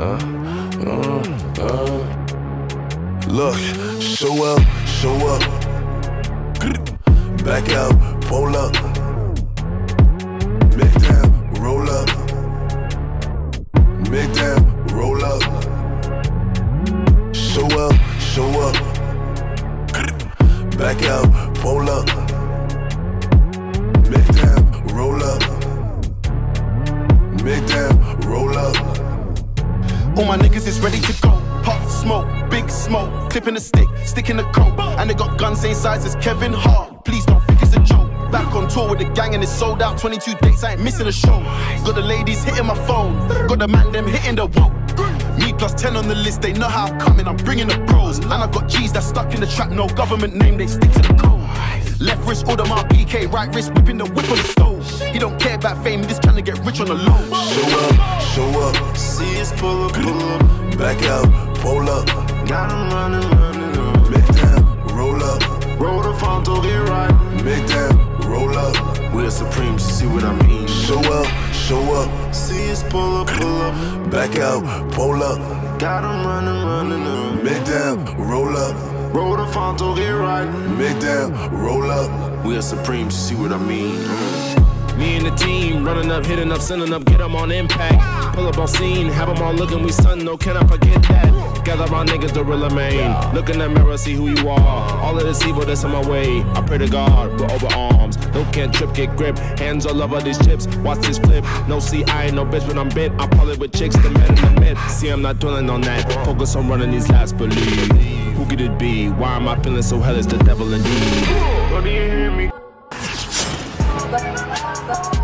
uh, uh, uh. Look, show up, show up. Back out, pull up. Make roll up. Make them roll up. Show up, show up. Back out, pull up. All my niggas is ready to go. Pop smoke, big smoke, clipping the stick, sticking the coat. And they got guns same size as Kevin Hart. Please don't think it's a joke. Back on tour with the gang and it's sold out. 22 dates, I ain't missing a show. Got the ladies hitting my phone, got the man them hitting the wall. Me plus 10 on the list, they know how I'm coming, I'm bringing the pros. And I got G's that stuck in the trap, no government name, they stick to the code. Left wrist, order my PK, right wrist, whipping the whip on the stove. He don't care about fame, he just trying to get rich on the low. Show up, show up. See us pull up, pull up. Back out, pull up. Got 'em running, running up. Make down, roll up. Roll the fronto, get right. Make down, roll up. We're supreme, see what I mean? Show up, show up. See us pull up, pull up. Back out, pull up. Got Got 'em running, running up. Make down, roll up. Roll the fronto, get right. Make down, roll up. We're supreme, see what I mean? Me and the team running up, hitting up, sending up, get them on impact. Pull up on scene, have them all looking, we stun, no, can I forget that? Gather my niggas, the real main. Look in the mirror, see who you are. All of this evil that's in my way. I pray to God, we're over arms. No can't trip, get grip. Hands all over these chips, watch this flip. No, see, I ain't no bitch but I'm bit. I'm probably with chicks, the man in the mid. See, I'm not dwelling on that. Focus on running these laps, believe. Who could it be? Why am I feeling so hell? It's the devil indeed but, but.